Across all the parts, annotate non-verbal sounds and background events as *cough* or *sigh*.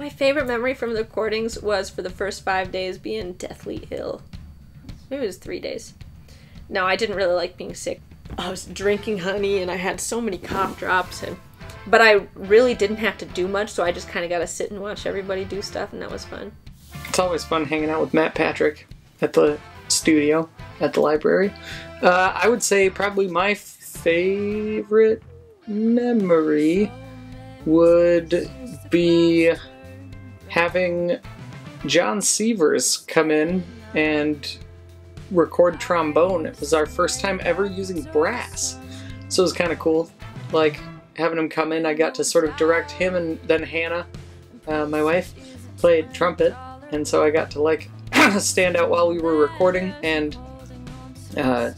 My favorite memory from the recordings was for the first five days being deathly ill. Maybe it was three days. No, I didn't really like being sick. I was drinking honey and I had so many cough drops and but I really didn't have to do much, so I just kind of got to sit and watch everybody do stuff, and that was fun. It's always fun hanging out with Matt Patrick at the studio at the library. Uh, I would say probably my favorite memory would be having John Sievers come in and record trombone. It was our first time ever using brass. So it was kind of cool. Like having him come in, I got to sort of direct him and then Hannah, uh, my wife, played trumpet. And so I got to like *clears throat* stand out while we were recording and uh,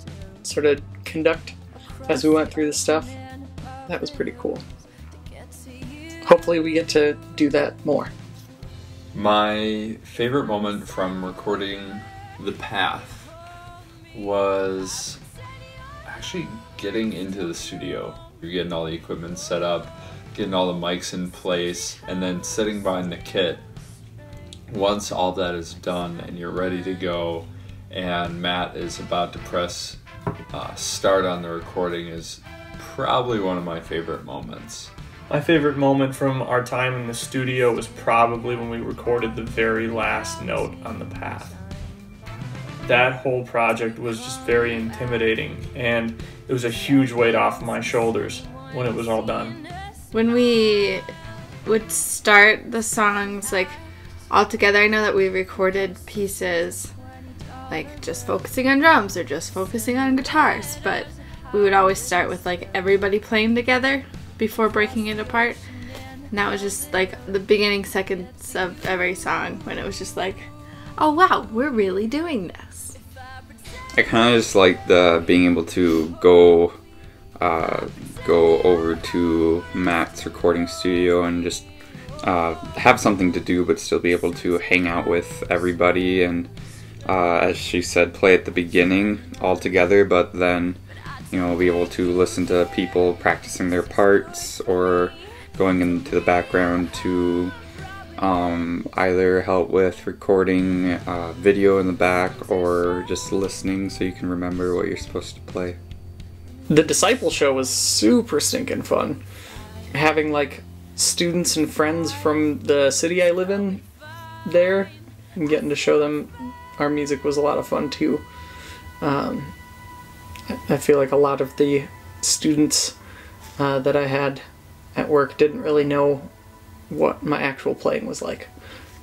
sort of conduct as we went through the stuff. That was pretty cool. Hopefully, we get to do that more. My favorite moment from recording The Path was actually getting into the studio. You're getting all the equipment set up, getting all the mics in place, and then sitting behind the kit. Once all that is done and you're ready to go, and Matt is about to press uh, start on the recording, is probably one of my favorite moments. My favorite moment from our time in the studio was probably when we recorded the very last note on the path. That whole project was just very intimidating, and it was a huge weight off my shoulders when it was all done. When we would start the songs like all together, I know that we recorded pieces like just focusing on drums or just focusing on guitars, but we would always start with like everybody playing together before breaking it apart. And that was just like the beginning seconds of every song when it was just like, oh wow, we're really doing this. I kind of just like the being able to go uh, go over to Matt's recording studio and just uh, have something to do, but still be able to hang out with everybody and, uh, as she said, play at the beginning all together, but then you know, be able to listen to people practicing their parts or going into the background to um, either help with recording uh, video in the back or just listening so you can remember what you're supposed to play. The Disciple Show was super stinking fun. Having like students and friends from the city I live in there and getting to show them our music was a lot of fun too. Um, I feel like a lot of the students uh, that I had at work didn't really know what my actual playing was like,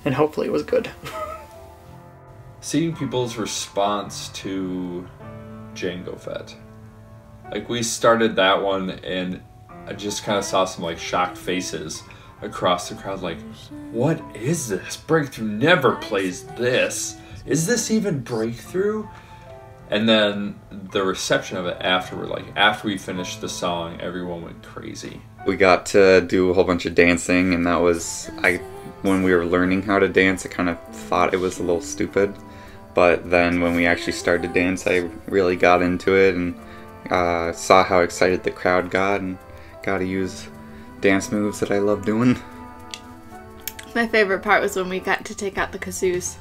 and hopefully it was good. *laughs* Seeing people's response to Django Fett. Like, we started that one, and I just kind of saw some, like, shocked faces across the crowd, like, what is this? Breakthrough never plays this. Is this even Breakthrough? And then the reception of it afterward like after we finished the song everyone went crazy. We got to do a whole bunch of dancing and that was i when we were learning how to dance i kind of thought it was a little stupid. But then when we actually started to dance i really got into it and uh, saw how excited the crowd got and got to use dance moves that i love doing. My favorite part was when we got to take out the kazoos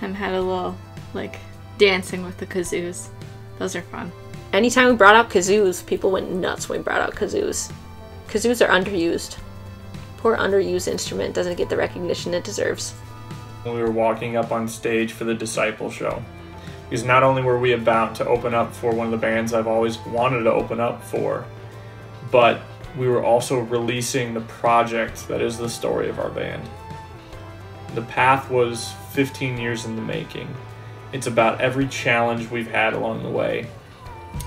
and had a little like dancing with the kazoos. Those are fun. Anytime we brought out kazoos, people went nuts when we brought out kazoos. Kazoos are underused. Poor underused instrument doesn't get the recognition it deserves. When we were walking up on stage for the Disciple show, because not only were we about to open up for one of the bands I've always wanted to open up for, but we were also releasing the project that is the story of our band. The path was 15 years in the making. It's about every challenge we've had along the way.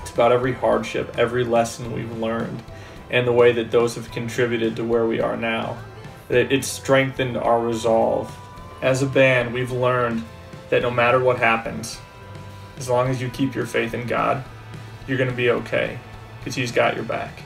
It's about every hardship, every lesson we've learned, and the way that those have contributed to where we are now. It's strengthened our resolve. As a band, we've learned that no matter what happens, as long as you keep your faith in God, you're going to be okay because He's got your back.